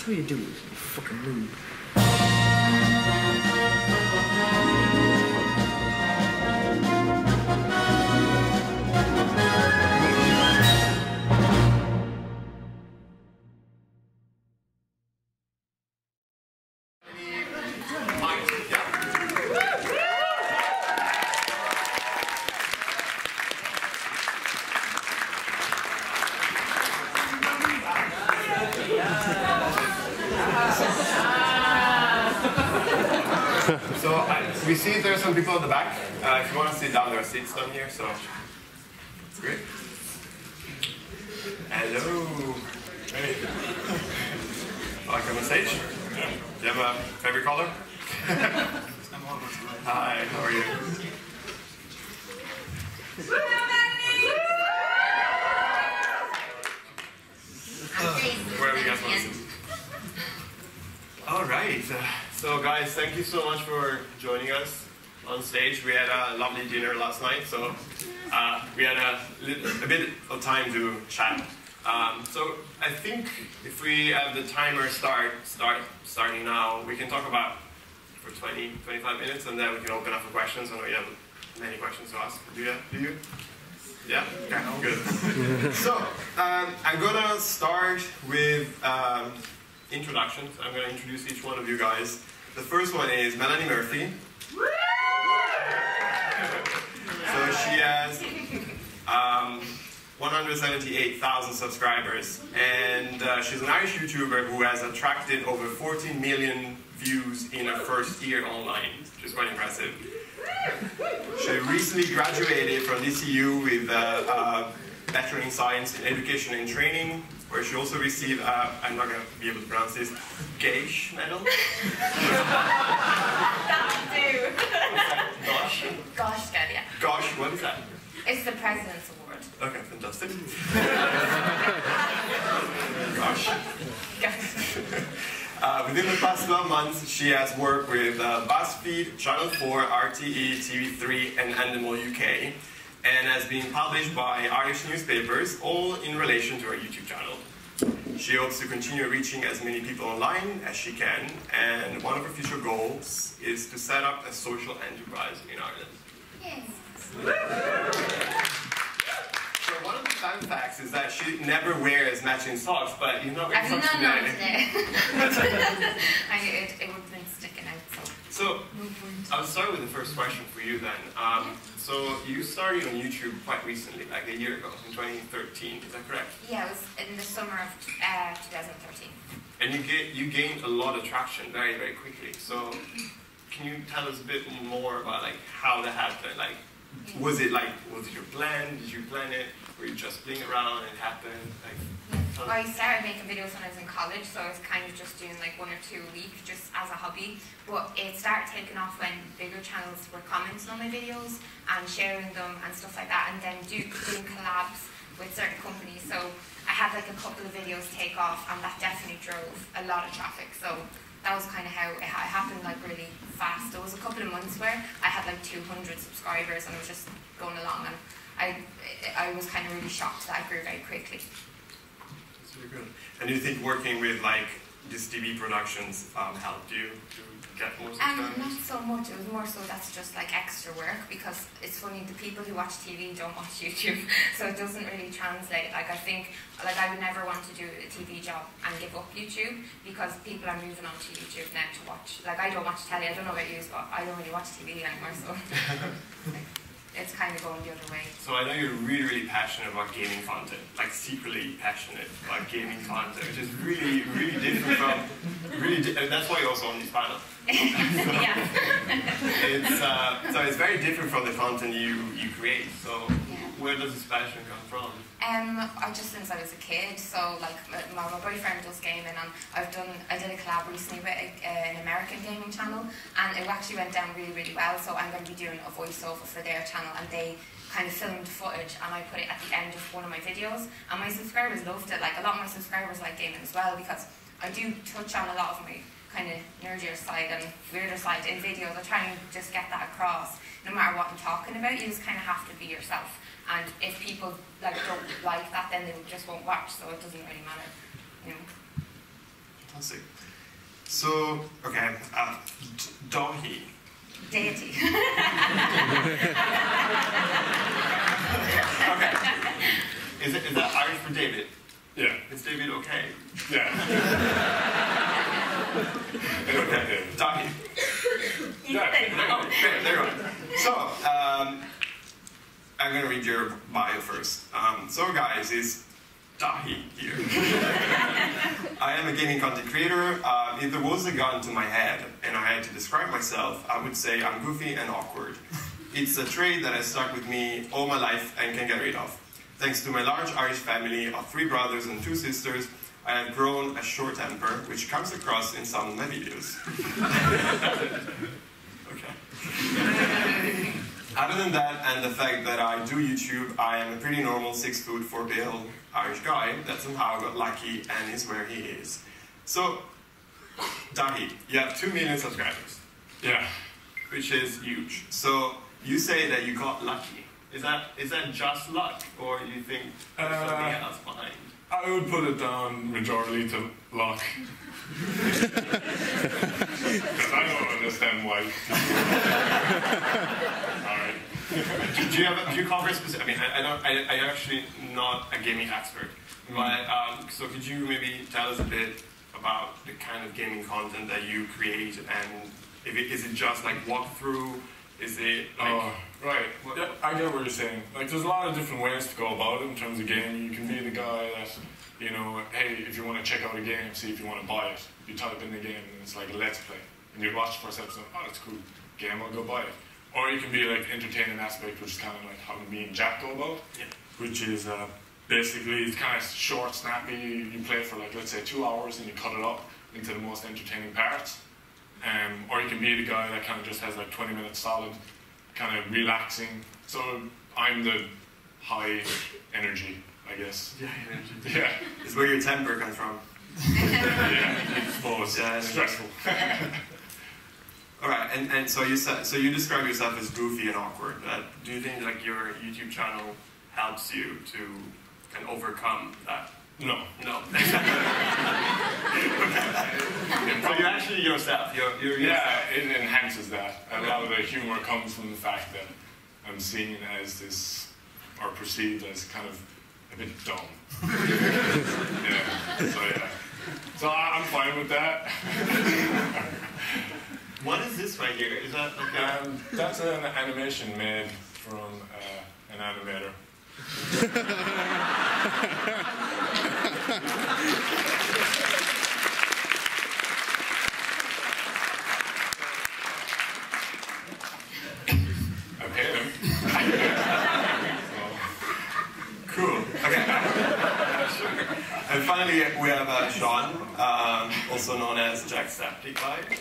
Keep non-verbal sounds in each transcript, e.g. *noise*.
That's how you do it, you fucking noob. Guys, thank you so much for joining us on stage. We had a lovely dinner last night, so uh, we had a, a bit of time to chat. Um, so, I think if we have the timer start start starting now, we can talk about for 20, 25 minutes, and then we can open up for questions. I know you have many questions to ask. Do you? Do you? Yeah. Okay. Good. *laughs* so, um, I'm gonna start with. Um, introductions. I'm going to introduce each one of you guys. The first one is Melanie Murphy. So she has um, 178,000 subscribers, and uh, she's an Irish YouTuber who has attracted over 14 million views in her first year online, which is quite impressive. She recently graduated from DCU with uh, uh, Bachelor in Science in Education and Training, where she also received, uh, I'm not going to be able to pronounce this, Gage Medal. do. Gosh. Gosh, good, yeah. Gosh, what is that? It's the President's Award. Okay, fantastic. *laughs* Gosh. Uh, within the past 12 months, she has worked with uh, BuzzFeed, Channel 4, RTE, TV3, and Endemol UK, and has been published by Irish newspapers, all in relation to her YouTube channel. She hopes to continue reaching as many people online as she can, and one of her future goals is to set up a social enterprise in Ireland. Yes. So one of the fun facts is that she never wears matching socks, but you're not wearing I've socks none on today. today. I, it, it would have been sticking out, so So no. I'll start with the first question for you then. Um, so you started on YouTube quite recently, like a year ago, in 2013. Is that correct? Yeah, it was in the summer of uh, 2013. And you get you gained a lot of traction very very quickly. So can you tell us a bit more about like how that happened? Like was it like was it your plan? Did you plan it? Were you just playing around and it happened? Like us- I started making videos when I was in college, so I was kind of just doing like one or two a week just as a hobby. But it started taking off when bigger channels were commenting on my videos and sharing them and stuff like that, and then do, doing collabs with certain companies. So I had like a couple of videos take off, and that definitely drove a lot of traffic. So that was kind of how it, it happened, like really fast. There was a couple of months where I had like 200 subscribers, and I was just going along, and I I was kind of really shocked that I grew very quickly. That's really good. And do you think working with like these TV productions um, helped you to get more Um, not so much. It was more so that's just like extra work because it's funny. The people who watch TV don't watch YouTube, *laughs* so it doesn't really translate. Like I think, like I would never want to do a TV job and give up YouTube because people are moving on to YouTube now to watch. Like I don't watch telly. I don't know about you, but I don't really watch TV anymore. So like, *laughs* *laughs* it's kind of going the other way. So I know you're really, really passionate about gaming content, like secretly passionate about gaming content, which is really, really different from really. Di- that's why you're also on this panel. *laughs* yeah. *laughs* It's uh, so it's very different from the content you you create. So. Where does this passion come from? Um, I just since I was a kid, so like my, my boyfriend does gaming, and I've done I did a collab recently with a, uh, an American gaming channel, and it actually went down really really well. So I'm going to be doing a voiceover for their channel, and they kind of filmed footage, and I put it at the end of one of my videos, and my subscribers loved it. Like a lot of my subscribers like gaming as well because I do touch on a lot of my kind of nerdier side and weirder side in videos. I try and just get that across. No matter what I'm talking about, you just kind of have to be yourself. And if people like don't like that, then they just won't watch. So it doesn't really matter. You know. fantastic. So, okay, uh, D- Daithi. Deity. *laughs* *laughs* Okay. Is, it, is that Irish for David? Yeah, Is David okay? yeah. *laughs* Okay. Daithi. Yeah. There you go. There, there you go. So, um, I'm gonna read your bio first. Um, so, guys, it's Daithi here. *laughs* I am a gaming content creator. Uh, if there was a gun to my head and I had to describe myself, I would say I'm goofy and awkward. It's a trait that has stuck with me all my life and can get rid of. Thanks to my large Irish family of three brothers and two sisters, I have grown a short temper, which comes across in some of my videos. *laughs* *laughs* okay. Other than that, and the fact that I do YouTube, I am a pretty normal six foot four bill Irish guy that somehow got lucky and is where he is. So, Daithi, you have two million subscribers, Yeah. which is huge. So you say that you got lucky. Is that is that just luck, or you think there's Uh, something else behind? I would put it down majorly to luck. *laughs* Because I don't understand why. *laughs* Alright. do, do you have do you cover specific? I mean, I, I don't. I, I'm actually not a gaming expert, but um, so could you maybe tell us a bit about the kind of gaming content that you create, and if it, is it just like walkthrough? Is it like Oh, right. What- Yeah, I get what you're saying. Like, there's a lot of different ways to go about it in terms of gaming. You can be the guy that, you know, hey, if you want to check out a game, see if you want to buy it. You type in the game and it's like let's play. And you watch the first episode, oh, it's cool. Game, I'll go buy it. Or you can be like entertaining aspect, which is kind of like how me and Jack go about. Yeah. Which is uh, basically it's kind of short, snappy. You play for like let's say two hours and you cut it up into the most entertaining parts. Um, or you can be the guy that kind of just has like 20 minutes solid, kind of relaxing. So I'm the high energy, I guess. Yeah, energy. *laughs* Yeah, It's where your temper comes from. Yeah, I suppose. Yeah, yeah. Stressful. *laughs* All right, and, and so you said so you describe yourself as goofy and awkward. Uh, do you think like your YouTube channel helps you to kind of overcome that? No. No. *laughs* so you're actually yourself. You're, you're Yeah, it enhances that. A lot of the humor comes from the fact that I'm seen as this, or perceived as kind of a bit dumb. Yeah. So yeah. So I- I'm fine with that. *laughs* What is this right here? Is that like a, Um, that's an animation made from uh, an animator. *laughs* I paid him. cool? Okay. and finally, we have uh, Sean, um, also known as Jacksepticeye.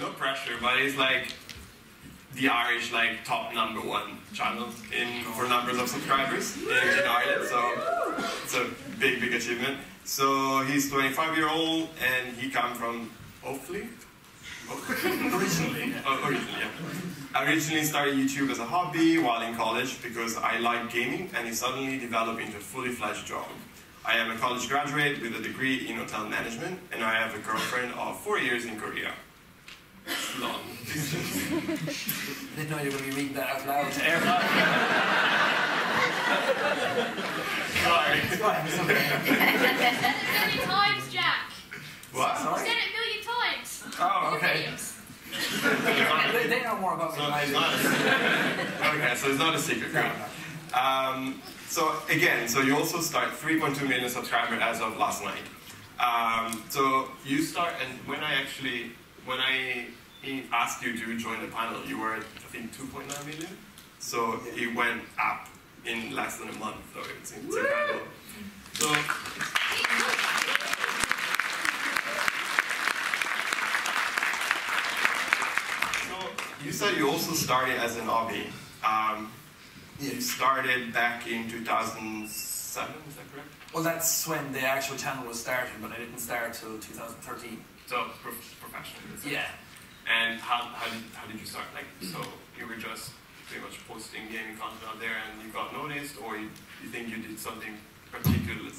No pressure, but it's like the Irish like top number one channel in for numbers of subscribers in, in Ireland. So it's a big, big achievement. So he's 25 year old and he come from Hopefully. *laughs* Originally, Oh, originally, yeah. I originally started YouTube as a hobby while in college because I liked gaming and it suddenly developed into a fully fledged job. I am a college graduate with a degree in hotel management and I have a girlfriend of four years in Korea. It's long. *laughs* didn't know you were going to be reading that out loud *laughs* to everyone. Sorry. It's fine, it's okay. Said it a million times, Jack. What? Sorry? Said it a million times. Oh, okay. They, they know more about me So than I it's do. not a secret. *laughs* Okay, so it's not a secret. No, no. Um, so again, so you also start 3.2 million subscribers as of last night. Um, so you start, and when I actually, when I asked you to join the panel, you were at I think 2.9 million. So it went up in less than a month. So it's, it's incredible. So. So you said you also started as an hobby. Um, you started back in 2007, is that correct? Well, that's when the actual channel was starting, but I didn't start till 2013. So prof- professional. is? Yeah. And how, how, did, how did you start? Like, so you were just pretty much posting gaming content out there and you got noticed, or you, you think you did something particularly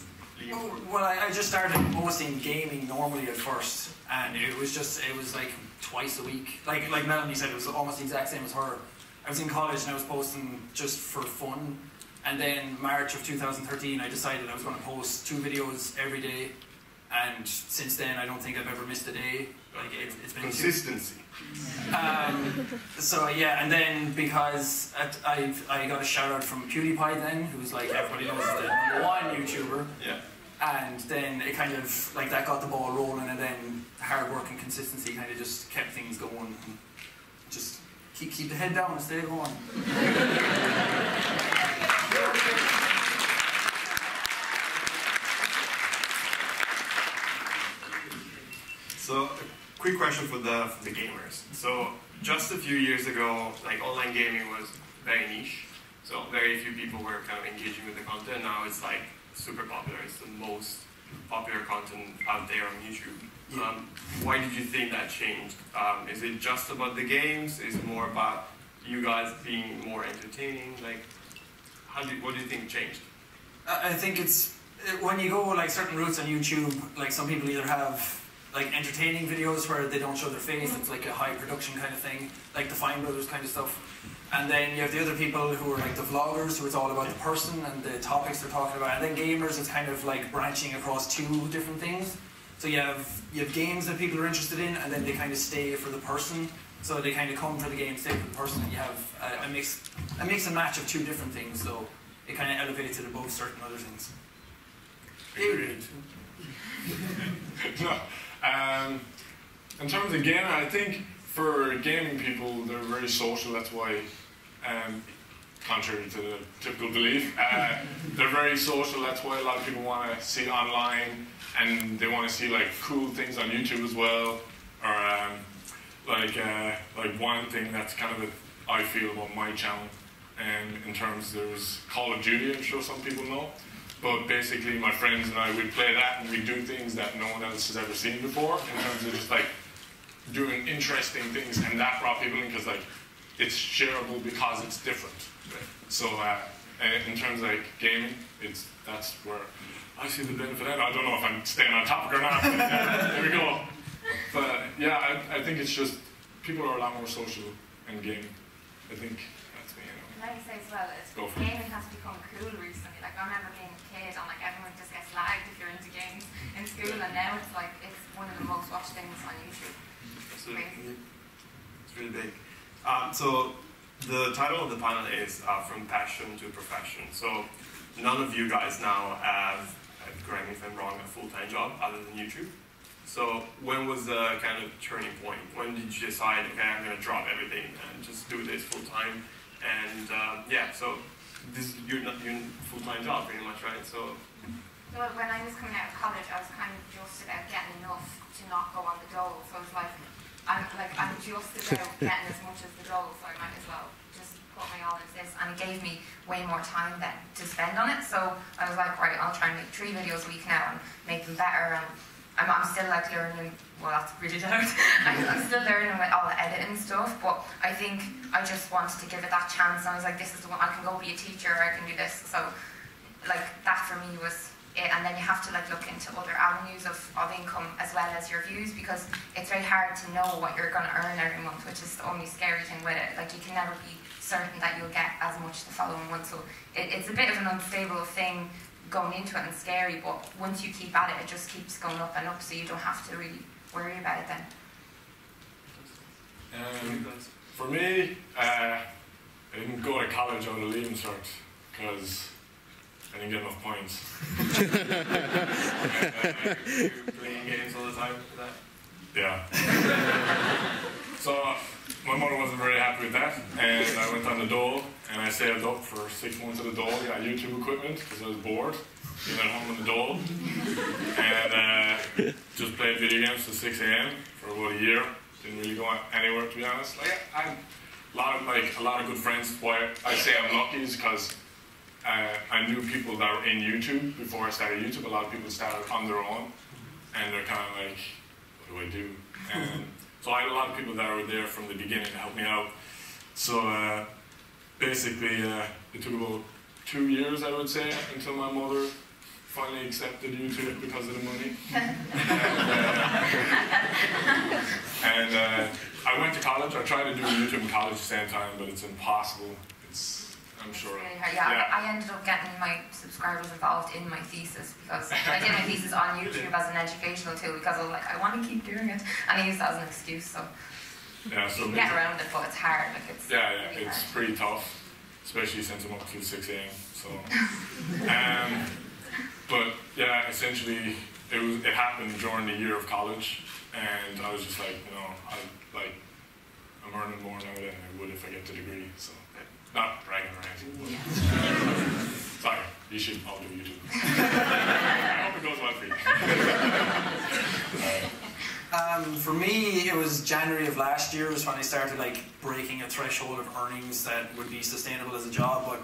Oh, well, I, I just started posting gaming normally at first, and it was just it was like twice a week. Like like Melanie said, it was almost the exact same as her. I was in college and I was posting just for fun, and then March of 2013, I decided I was going to post two videos every day, and since then I don't think I've ever missed a day. Like it, it's been Consistency. um, so yeah, and then because at, I I got a shout out from PewDiePie then, who was like everybody knows the number one YouTuber, Yeah. and then it kind of like that got the ball rolling, and then hard work and consistency kind of just kept things going. And just keep keep the head down and stay going. So, quick question for the for the gamers. So, just a few years ago, like online gaming was very niche. So, very few people were kind of engaging with the content. Now it's like super popular. It's the most popular content out there on YouTube. Yeah. Um, why did you think that changed? Um, is it just about the games? Is it more about you guys being more entertaining? Like, how do what do you think changed? I I think it's when you go like certain routes on YouTube. Like some people either have like entertaining videos where they don't show their face. It's like a high production kind of thing, like the Fine Brothers kind of stuff. And then you have the other people who are like the vloggers, who it's all about the person and the topics they're talking about. And then gamers, it's kind of like branching across two different things. So you have you have games that people are interested in, and then they kind of stay for the person. So they kind of come for the game, stay for the person. And you have a, a mix a mix and match of two different things. So it kind of elevates it above certain other things. Agreed. *laughs* Um, in terms of gaming, I think for gaming people, they're very social. That's why, um, contrary to the typical belief, uh, *laughs* they're very social. That's why a lot of people want to see online, and they want to see like cool things on YouTube as well, or um, like uh, like one thing that's kind of a, I feel about my channel. And in terms, there was Call of Duty. I'm sure some people know. But basically, my friends and I would play that and we'd do things that no one else has ever seen before in terms of just like doing interesting things, and that brought people in because like it's shareable because it's different. So uh, uh, in terms of like gaming, it's that's where I see the benefit. in. I don't know if I'm staying on topic or not. But, uh, there we go. But yeah, I, I think it's just people are a lot more social in gaming. I think that's me. You know. Like I say as well, it's, Go for it. gaming has become cool recently. Like I remember being kid and like everyone just gets lagged if you're into games in school, and now it's like it's one of the most watched things on YouTube. Absolutely. It's really big. Um, so the title of the panel is uh, From Passion to Profession. So none of you guys now have, uh, correct me if I'm wrong, a full-time job other than YouTube. So when was the kind of turning point? When did you decide, okay, I'm going to drop everything and just do this full-time? And uh, yeah, so this you're not you're full-time job pretty much, right? So So when I was coming out of college, I was kind of just about getting enough to not go on the dole. So I was like, I'm like I'm just about *laughs* getting as much as the dole, so I might as well just put my all into this. And it gave me way more time then to spend on it. So I was like, right, I'll try and make three videos a week now and make them better. And I'm, I'm still like learning. Well, that's really *laughs* hard. I'm, I'm still learning with all the editing stuff, but I think I just wanted to give it that chance. And I was like, this is the one I can go be a teacher. I can do this. So like that for me was it. And then you have to like look into other avenues of, of income as well as your views because it's very hard to know what you're going to earn every month, which is the only scary thing with it. Like you can never be certain that you'll get as much the following month. So it, it's a bit of an unstable thing going into it and scary, but once you keep at it, it just keeps going up and up, so you don't have to really worry about it then. Um, For me, uh, I didn't go to college out of leaving cert because I didn't get enough points. *laughs* *laughs* you're playing games all the time for that. Yeah. *laughs* so my mother wasn't very happy with that, and I went on the dole, and I saved up for six months of the dole. Got YouTube equipment because I was bored, being at home on the dole, and uh, just played video games till 6 a.m. for about a year. Didn't really go anywhere to be honest. Like a lot of like a lot of good friends. Why I say I'm lucky is because uh, I knew people that were in YouTube before I started YouTube. A lot of people started on their own, and they're kind of like, what do I do? And so I had a lot of people that were there from the beginning to help me out. So uh, basically, uh, it took about two years, I would say, until my mother finally accepted YouTube because of the money. *laughs* and uh, and I went to college. I tried to do YouTube in college at the same time, but it's impossible. I'm sure. Hard. Yeah, Yeah. I ended up getting my subscribers involved in my thesis because I did my thesis on YouTube as an educational tool because I was like, I want to keep doing it, and I used that as an excuse. So Yeah, so you get around it, but it's hard. Like it's Yeah, yeah, really it's hard. pretty tough, especially since I'm up till 6 a.m. So, *laughs* um, but yeah, essentially, it was it happened during the year of college, and I was just like, you know, I like I'm earning more now than I would if I get the degree. So, not or anything. Sorry, you should all do YouTube. I *laughs* hope it goes well for you. *laughs* Um, for me, it was January of last year was when I started like breaking a threshold of earnings that would be sustainable as a job. But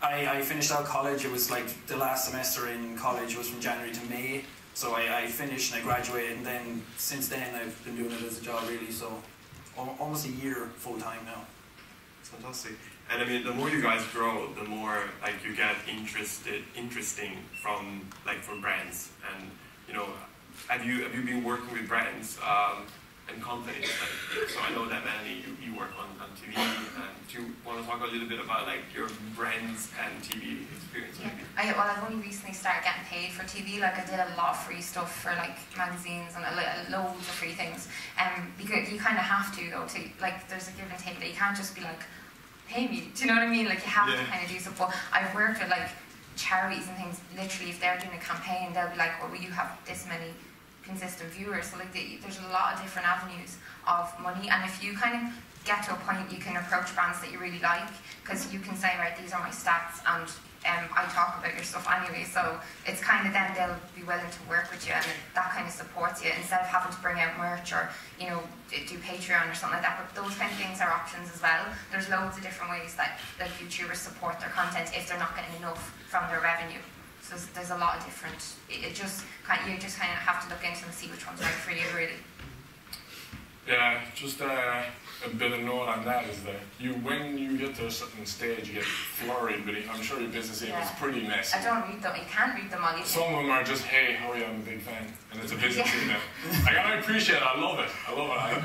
I, I finished out college. It was like the last semester in college was from January to May. So I, I finished and I graduated, and then since then I've been doing it as a job really. So al- almost a year full time now. Fantastic. And I mean, the more you guys grow, the more like you get interested, interesting from like from brands. And you know, have you have you been working with brands um, and companies? Like, so I know that Melanie, you, you work on, on TV. And do you want to talk a little bit about like your brands and TV experience? Yeah. I, well, I've only recently started getting paid for TV. Like I did a lot of free stuff for like magazines and a, lo- loads of free things. Um, because you kind of have to though. To like, there's a give and take that you can't just be like, pay me. Do you know what I mean? Like you have Yeah. to kind of do stuff. But I've worked with like charities and things. Literally, if they're doing a campaign, they'll be like, well, you have this many consistent viewers. So like, the, there's a lot of different avenues of money. And if you kind of get to a point, you can approach brands that you really like because you can say, right, these are my stats and um, I talk about your stuff anyway. So it's kind of then they'll be willing to work with you and that kind of supports you instead of having to bring out merch or, you know, do Patreon or something like that. But those kind of things are options as well. There's loads of different ways that, that YouTubers support their content if they're not getting enough from their revenue. So there's, there's a lot of different, it, it just, kind you just kind of have to look into and see which one's right for you really. Yeah, just uh, a bit of note on that is that you, when you get to a certain stage, you get flurried, but I'm sure your business email is pretty messy. I don't read them, you can't read them all either. Some of them are just, hey, how are you? I'm a big fan. And it's a business Yeah. email. Like, I appreciate it. I love it. I love it.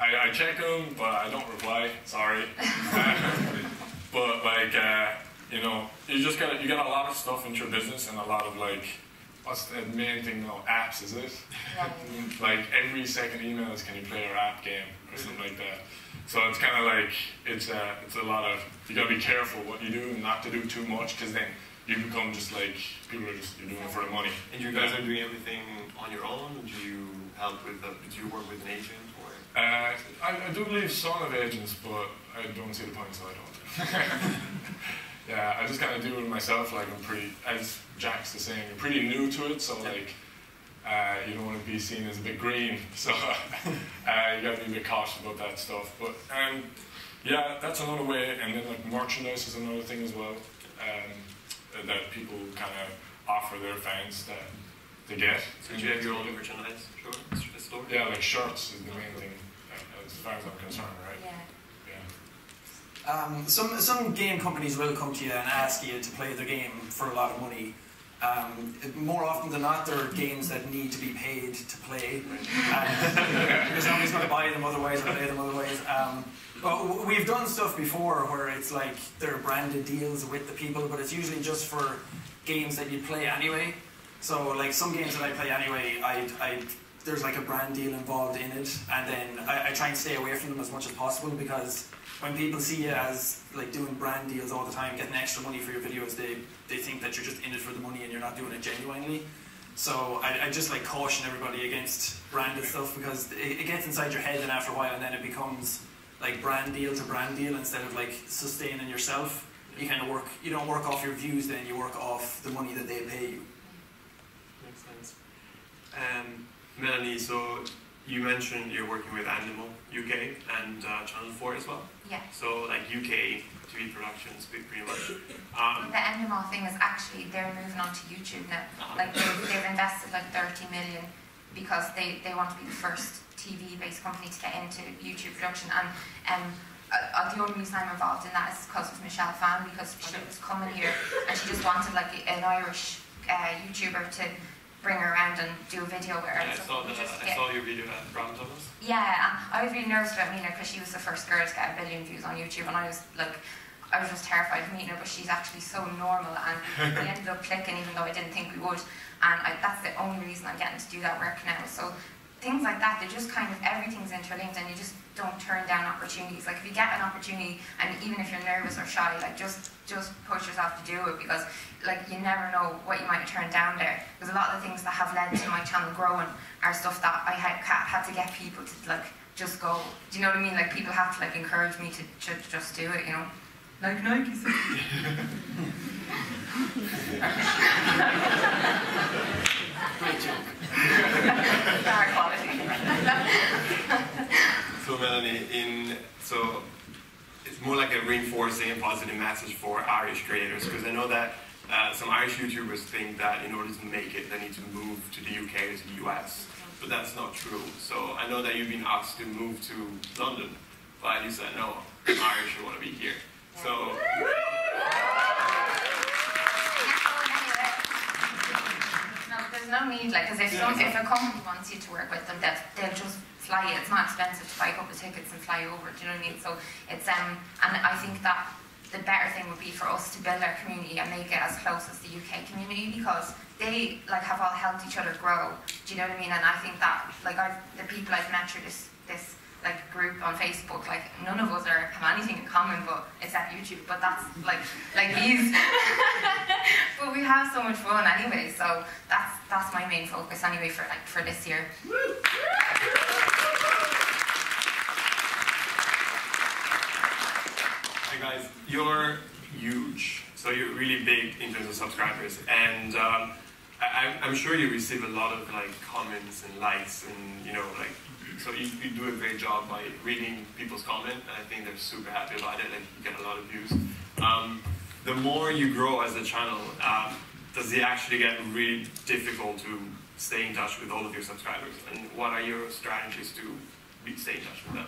I, I, I check them, but I don't reply. Sorry. *laughs* but, like, uh, you know, you just got you got a lot of stuff into your business and a lot of, like, what's the main thing now? Apps, is it? Yeah. *laughs* like every second email is can you play our app game or something like that. So it's kind of like it's uh, it's a lot of you gotta be careful what you do, not to do too much, because then you become just like people are just you're doing it for the money. And you guys are doing everything on your own? Do you help with? The, do you work with an agent or? Uh, I, I do believe some of agents, but I don't see the point, so I don't. *laughs* yeah, I just kind of do it myself. Like I'm pretty, as Jack's the saying, I'm pretty new to it, so like. Uh, you don't want to be seen as a bit green, *laughs* so uh, you got to be a bit cautious about that stuff. But um, yeah, that's another way. And then like merchandise is another thing as well um, that people kind of offer their fans that they get. So do you have your own merchandise sure, store? Yeah, like shirts is the main thing, uh, as far as I'm concerned, right? Yeah. Yeah. Um, some some game companies will come to you and ask you to play their game for a lot of money. Um, more often than not, there are games that need to be paid to play. Um, *laughs* because nobody's going to buy them otherwise or play them otherwise. Um, but we've done stuff before where it's like they're branded deals with the people, but it's usually just for games that you play anyway. So like some games that I play anyway, I I there's like a brand deal involved in it, and then I, I try and stay away from them as much as possible because when people see you as like doing brand deals all the time, getting extra money for your videos, they they think that you're just in it for the money and you're not doing it genuinely. So I, I just like caution everybody against branded stuff because it, it gets inside your head, and after a while, and then it becomes like brand deal to brand deal instead of like sustaining yourself. You kind of work. You don't work off your views, then you work off the money that they pay you. Makes sense. Um, Melanie, so you mentioned you're working with Endemol UK and uh, Channel 4 as well. Yeah. So like UK TV productions, pretty much. Well, Um, the Endemol thing is actually they're moving on to YouTube now. Like they've, they've invested like 30 million because they, they want to be the first TV based company to get into YouTube production. And um, uh, uh, the only reason I'm involved in that is because of Michelle Phan because she was coming here and she just wanted like an Irish uh, YouTuber to bring her around and do a video with her. Yeah, I saw, the, just I get- saw your video at Brown Thomas. yeah, I was really nervous about meeting her because she was the first girl to get a billion views on YouTube, and I was like, I was just terrified of meeting her, but she's actually so normal, and we *laughs* ended up clicking even though I didn't think we would, and I, that's the only reason I'm getting to do that work now. So things like that, they just kind of everything's interlinked, and you just don't turn down opportunities. Like if you get an opportunity, and even if you're nervous or shy, like just just push yourself to do it because like you never know what you might turn down there. Because a lot of the things that have led to my channel growing are stuff that I had, had to get people to like just go. Do you know what I mean? Like people have to like encourage me to, to just do it. You know, like Nike said. *laughs* Great joke. High quality. So Melanie, in so it's more like a reinforcing and positive message for Irish creators because I know that uh, some Irish YouTubers think that in order to make it, they need to move to the UK or to the US, but that's not true. So I know that you've been asked to move to London, but you said no, I'm Irish, I want to be here. So there's no need, like, because if, some, if a company wants you to work with them, they'll, they'll just fly you. It's not expensive to buy a couple of tickets and fly over. Do you know what I mean? So it's um, and I think that the better thing would be for us to build our community and make it as close as the UK community because they like have all helped each other grow. Do you know what I mean? And I think that like I've, the people I've met through this this like group on Facebook, like none of us are have anything in common, but except YouTube. But that's like like these. *laughs* but we have so much fun anyway. So that's that's my main focus anyway for like for this year. Hey guys, you're huge. So you're really big in terms of subscribers, and um, I, I'm- I'm sure you receive a lot of like comments and likes, and you know like. So you, you do a great job by reading people's comment, and I think they're super happy about it, and you get a lot of views. Um, the more you grow as a channel, um, does it actually get really difficult to stay in touch with all of your subscribers? And what are your strategies to be, stay in touch with them?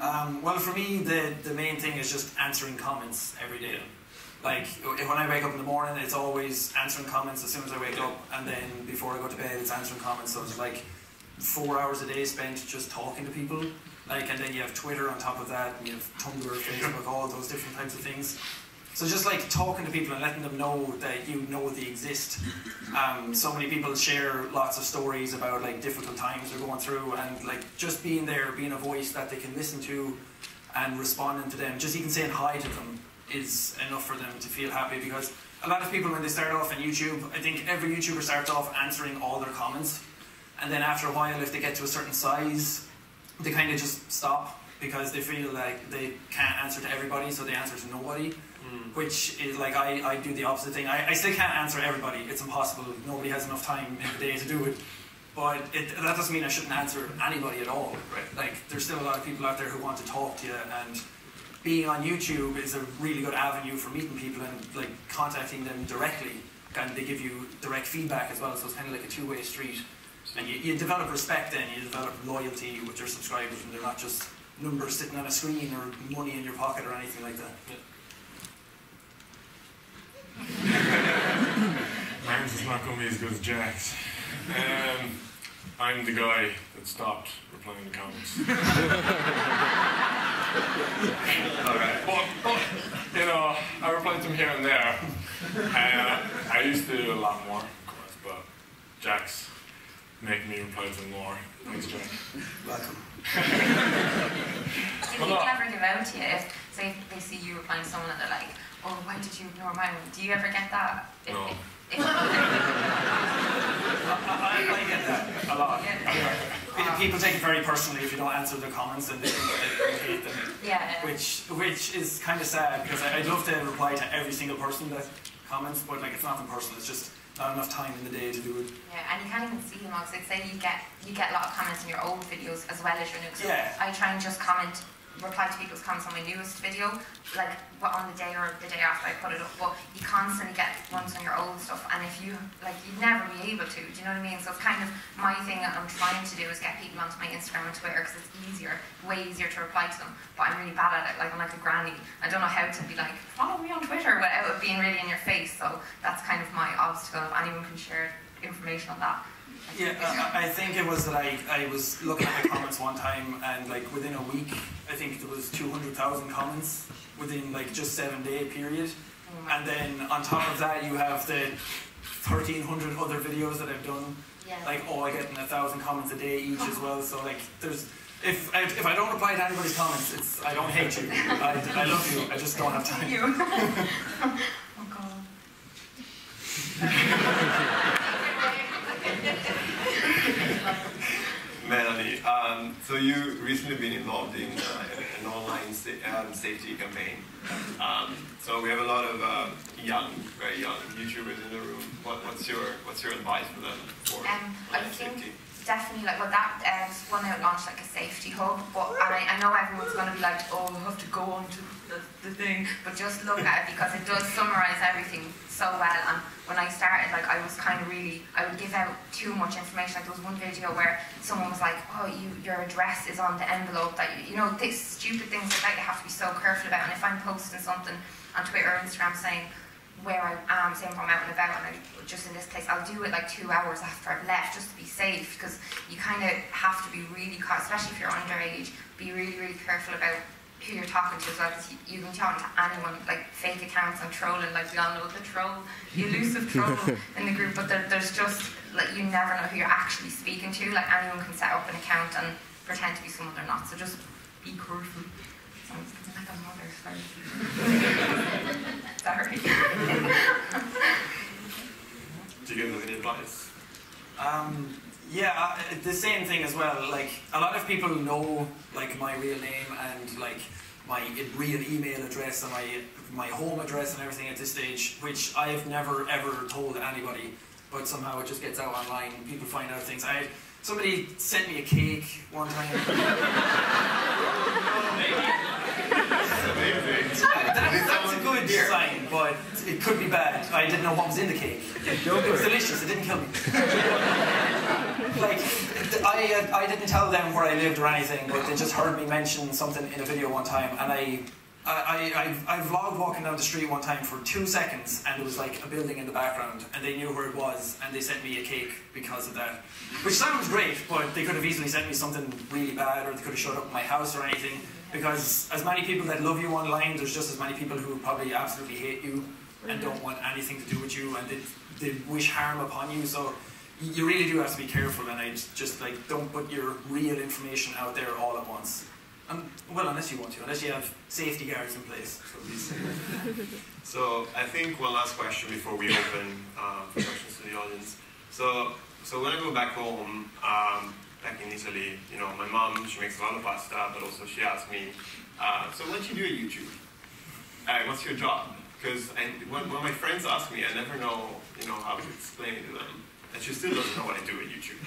Um, well, for me, the, the main thing is just answering comments every day. Like, when I wake up in the morning, it's always answering comments as soon as I wake up, and then before I go to bed, it's answering comments. So it's like four hours a day spent just talking to people. Like, and then you have Twitter on top of that, and you have Tumblr, *laughs* Facebook, all those different types of things. So just like talking to people and letting them know that you know they exist. Um, so many people share lots of stories about like difficult times they're going through, and like just being there, being a voice that they can listen to, and responding to them. Just even saying hi to them is enough for them to feel happy because a lot of people when they start off on YouTube, I think every YouTuber starts off answering all their comments, and then after a while, if they get to a certain size, they kind of just stop because they feel like they can't answer to everybody, so they answer to nobody Mm. which is like I, I do the opposite thing. I, I still can't answer everybody. It's impossible. Nobody has enough time in the day to do it. But it, that doesn't mean I shouldn't answer anybody at all. Right. Like there's still a lot of people out there who want to talk to you, and being on YouTube is a really good avenue for meeting people and like contacting them directly. And they give you direct feedback as well, so it's kind of like a two-way street. And you, you develop respect then, you develop loyalty with your subscribers, and they're not just numbers sitting on a screen or money in your pocket or anything like that. Mine's *laughs* is not going to be as good as Jack's. Um, I'm the guy that stopped replying to comments. *laughs* Alright. But, but, you know, I reply to them here and there. Uh, I used to do a lot more, of course, but Jack's making me reply to them more. Thanks, Jack. Welcome. Do Well, people no. ever give out to you if, say, if they see you replying to someone and they're like, oh, why did you ignore my one? Do you ever get that? If- No. if- if- I, I get that a lot. Yeah. People take it very personally if you don't answer their comments and they, they hate them, yeah. which which is kind of sad because I, I'd love to reply to every single person that comments, but like it's nothing personal. It's just not enough time in the day to do it. Yeah, and you can't even see them all. like, say you get you get a lot of comments in your old videos as well as your new. So Yeah. I try and just comment reply to people's comments on my newest video, like on the day or the day after I put it up. But you constantly get ones on your old stuff, and if you like, you'd never be able to. Do you know what I mean? So it's kind of my thing that I'm trying to do is get people onto my Instagram and Twitter because it's easier, way easier to reply to them. But I'm really bad at it. Like I'm like a granny. I don't know how to be like follow me on Twitter without it being really in your face. So that's kind of my obstacle. If anyone can share information on that. I Yeah, uh, I, I think it was that I, I was looking at the comments one time and like within a week, I think there was 200,000 comments within like just seven day period. Oh And then on top of that, you have the 1,300 other videos that I've done. yeah. Like, oh, I get a thousand comments a day each as *laughs* well. So like, there's if I, if I don't reply to anybody's comments, it's I don't hate you. I, I love you. I just don't have *laughs* time. you. *laughs* oh god. Melanie, um, so you recently been involved in uh, an online sa- um, safety campaign. Um, so we have a lot of uh, young, very young YouTubers in the room. What, what's your what's your advice for them for Um, I online think safety? definitely like well that um, one out launched like a safety hub, but I, I know everyone's going to be like, oh, I have to go on to the, the thing, but just look at it because it does summarize everything so well. And when I started, like I was kind of really, I would give out too much information. Like there was one video where someone was like, oh, you your address is on the envelope that you, know, these stupid things like that you have to be so careful about. And if I'm posting something on Twitter or Instagram saying where I am, saying I'm out and about and I just in this place, I'll do it like two hours after I've left just to be safe because you kind of have to be really, especially if you're underage, be really, really careful about who you're talking to as well because you, you can be talking to anyone, like fake accounts and trolling, like we all know the troll, the *laughs* elusive troll in the group, but there, there's just, like you never know who you're actually speaking to, like anyone can set up an account and pretend to be someone they're not, so just be careful. Sounds like a mother, sorry. *laughs* sorry. Do you give them any advice? Um, yeah, uh, the same thing as well. Like a lot of people know like my real name and like my real email address and my my home address and everything at this stage, which I have never ever told anybody. But somehow it just gets out online. People find out things. I somebody sent me a cake one time. *laughs* That, that's a good sign, but it could be bad. I didn't know what was in the cake. It was delicious. It didn't kill me. *laughs* like, I, uh, I didn't tell them where I lived or anything, but they just heard me mention something in a video one time, and I. I, I, I vlogged walking down the street one time for two seconds and it was like a building in the background and they knew where it was and they sent me a cake because of that. Which sounds great, but they could have easily sent me something really bad or they could have showed up at my house or anything because as many people that love you online, there's just as many people who probably absolutely hate you and don't want anything to do with you and they, they wish harm upon you. So you really do have to be careful and I just like don't put your real information out there all at once. Um, well, unless you want to, unless you have safety guards in place. *laughs* So I think one last question before we open um, for questions to the audience. So so when I go back home, um, back in Italy, you know, my mom she makes a lot of pasta, but also she asks me, uh, so what do you do at YouTube? Uh, what's your job? Because when, when my friends ask me, I never know, you know, how to explain it to them. And she still doesn't know what I do at YouTube.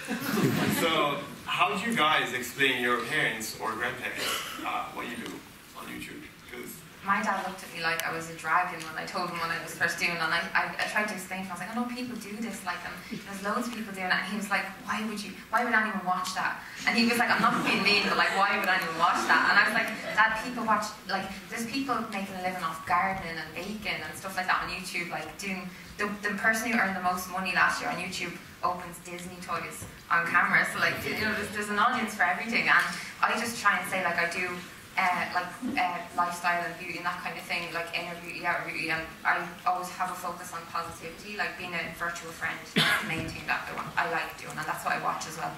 *laughs* so how do you guys explain your parents or grandparents uh, what you do on YouTube? Because My dad looked at me like I was a dragon when I told him what I was first doing, and I, I, I tried to explain to him. I was like, oh, I know people do this, like, and there's loads of people doing it. And he was like, Why would you? Why would anyone watch that? And he was like, I'm not being mean, but like, why would anyone watch that? And I was like, Dad, people watch like there's people making a living off gardening and baking and stuff like that on YouTube, like doing. The, the person who earned the most money last year on YouTube opens Disney toys on camera. So like you know, there's, there's an audience for everything, and I just try and say like I do uh, like uh, lifestyle and beauty and that kind of thing, like inner beauty, outer beauty, and I always have a focus on positivity, like being a virtual friend. *laughs* That's the main thing that I, want, I like doing, and that's what I watch as well.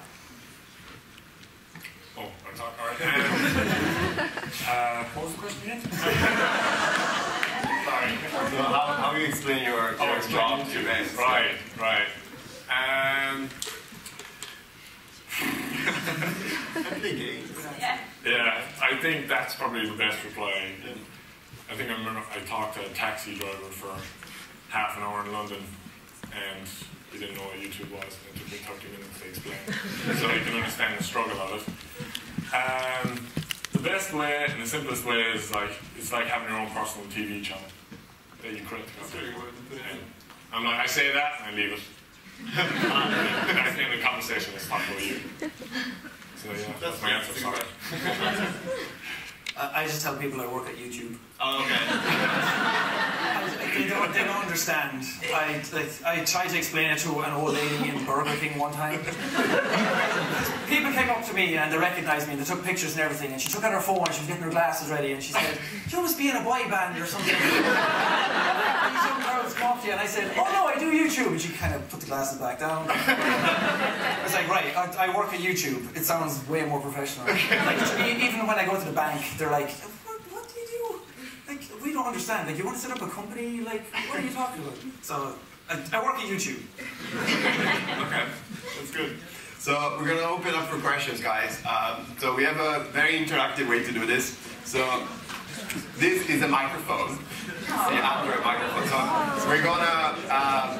Oh, I'm talking. All right. Um, *laughs* uh, what was the question again? *laughs* Sorry. So how, how do you explain your, Oh, your it's job to events? Right, right. Um, I play games. Yeah, I think that's probably the best reply. I think I remember I talked to a taxi driver for half an hour in London, and he didn't know what YouTube was, and it took me 30 minutes to explain, so he can understand the struggle of it. Um, the the best way and the simplest way is like it's like having your own personal TV channel that you create. And I'm like, I say that and I leave it. and *laughs* I think the conversation is not for you. So yeah, that's my answer. Sorry. *laughs* I I just tell people I work at YouTube. Oh, okay. I- They don't, they don't understand. I, I tried to explain it to an old lady in Burger King one time. People came up to me and they recognized me and they took pictures and everything. And she took out her phone and she was getting her glasses ready and she said, You must be in a boy band or something. These young girls and I said, Oh no, I do YouTube. And she kind of put the glasses back down. I was like, Right, I, I work at YouTube. It sounds way more professional. Like, even when I go to the bank, they're like, What, what do you do? Like, we don't understand. Like, you want to set up a company? Like, what are you talking about? *laughs* So, I, I work at YouTube. *laughs* Okay, that's good. So we're gonna open up for questions, guys. Um, so we have a very interactive way to do this. So this is a microphone, the outdoor microphone. So we're gonna uh,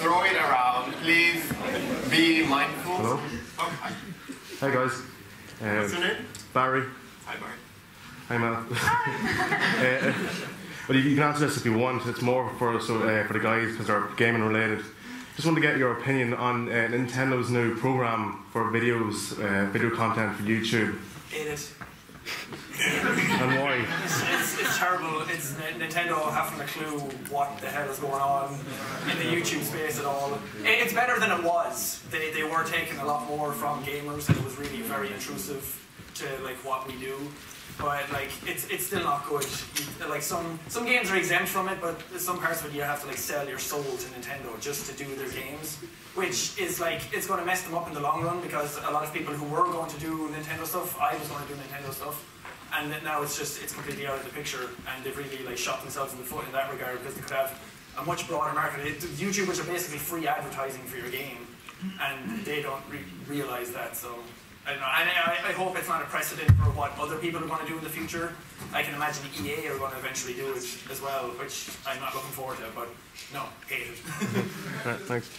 throw it around. Please be mindful. Hello. Oh, hi. Hi guys. What's Uh, your name? Barry. Hi, Barry. Hi Matt. *laughs* uh, well, you can answer this if you want. It's more for so uh, for the guys because they're gaming related. Just want to get your opinion on uh, Nintendo's new program for videos, uh, video content for YouTube, Hate it. *laughs* and why. It's, it's, it's terrible. It's N- Nintendo having a clue what the hell is going on in the YouTube space at all. It's better than it was. They, they were taking a lot more from gamers, and it was really very intrusive to like what we do. But like, it's it's still not good. You, like some some games are exempt from it, but some parts of it you have to like sell your soul to Nintendo just to do their games, which is like it's going to mess them up in the long run because a lot of people who were going to do Nintendo stuff, I was going to do Nintendo stuff. And now it's just it's completely out of the picture and they've really like shot themselves in the foot in that regard because they could have a much broader market. It, youtubers are basically free advertising for your game and they don't re- realize that so I don't know. I, I, hope it's not a precedent for what other people are going to do in the future. I can imagine the EA are going to eventually do it as well, which I'm not looking forward to, but no, hate it. *laughs* right, thanks.